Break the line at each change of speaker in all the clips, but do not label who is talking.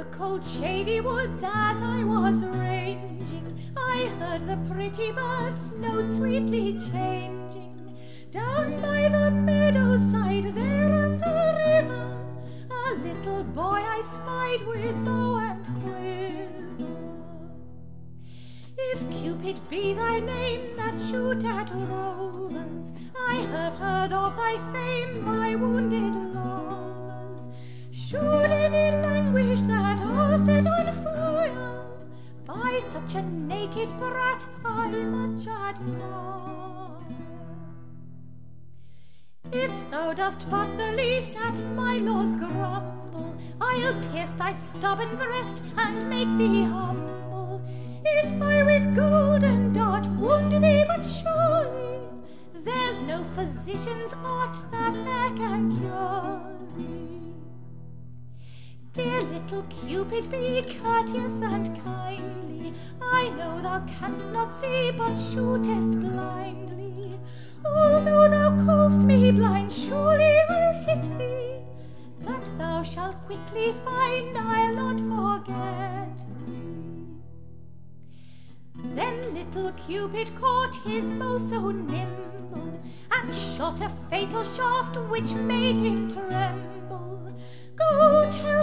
the cold shady woods as I was ranging, I heard the pretty bird's note sweetly changing. Down by the meadow side there runs a river, a little boy I spied with bow and quiver. If Cupid be thy name that shoot at rovers, I have heard of thy fame by wounded lovers. Set on fire by such a naked brat, I much admire. If thou dost but the least at my laws grumble, I'll pierce thy stubborn breast and make thee humble. If I with golden dart wound thee but surely, there's no physician's art that e'er can cure thee. Dear little Cupid, be courteous and kindly. I know thou canst not see, but shootest blindly. Although thou call'st me blind, surely I'll hit thee. That thou shalt quickly find I'll not forget thee. Then little Cupid caught his bow so nimble, and shot a fatal shaft which made him tremble. Go tell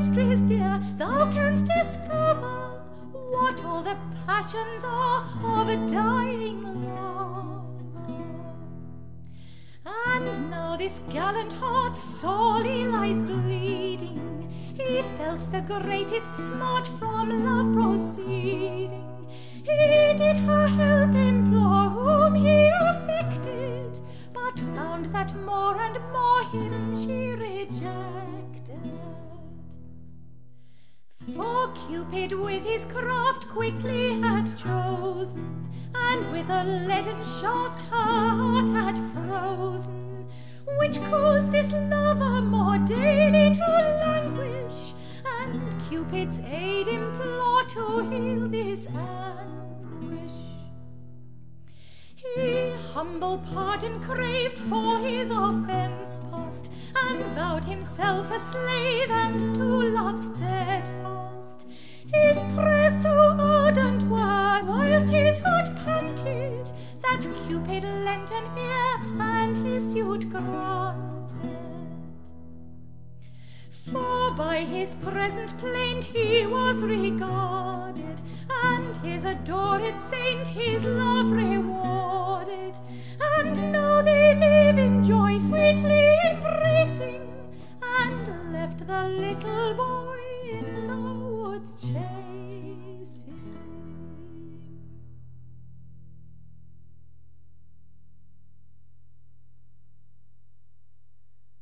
mistress, dear, thou canst discover what all the passions are of a dying lover. And now this gallant heart sorely lies bleeding. He felt the greatest smart from love Cupid with his craft quickly had chosen, and with a leaden shaft her heart had frozen, which caused this lover more daily to languish, and Cupid's aid implore to heal this anguish. He humble pardon craved for his offence past, and vowed himself a slave and to that Cupid lent an ear and his suit granted. For by his present plaint he was regarded, and his adored saint his love rewarded.